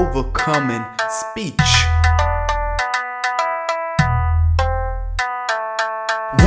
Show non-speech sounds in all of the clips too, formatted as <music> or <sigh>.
overcoming speech.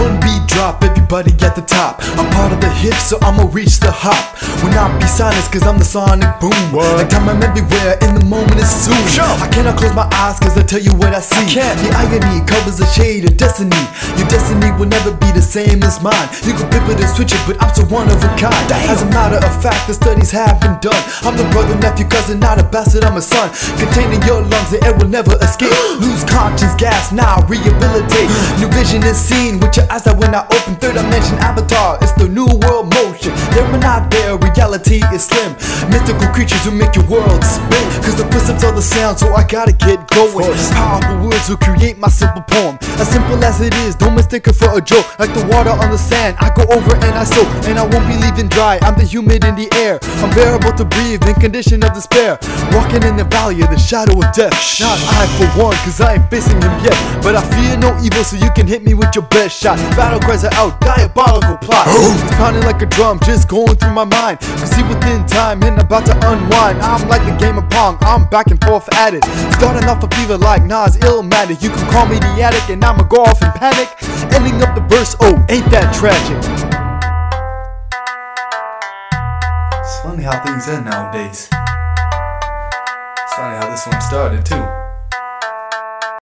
One beat drop, everybody at the top. I'm part of the hip, so I'ma reach the hop. When I be silenced, cause I'm the sonic boom. What? Like time I'm everywhere, in the moment is soon. Sure. I cannot close my eyes, cause I tell you what I see. can't. The irony covers a shade of destiny. Your destiny will never be the same as mine. You can flip it and switch it, but I'm so one of a kind. As a matter of fact, the studies have been done. I'm the brother, nephew, cousin, not a bastard, I'm a son. Containing your lungs, the air will never escape. <gasps> Lose conscience, gas, now rehabilitate. New vision is seen with your eyes that when I open third dimension avatar. It's the new world or not there, reality is slim. Mythical creatures who make your world spin. Cause the footsteps are the sound, so I gotta get going. Powerful words will create my simple poem. As simple as it is, don't mistake it for a joke. Like the water on the sand, I go over and I soak. And I won't be leaving dry, I'm the humid in the air. Unbearable to breathe in condition of despair. Walking in the valley of the shadow of death. Not I for one, cause I ain't facing him yet. But I fear no evil, so you can hit me with your best shot. Battle cries are out, diabolical plot. It's pounding like a drum, just going through my mind. You see within time, and about to unwind. I'm like the game of Pong, I'm back and forth at it. Starting off a fever like Nas Illmatic. You can call me the addict, and I'ma go off in panic. Ending up the verse, oh, ain't that tragic? It's funny how things end nowadays. It's funny how this one started too.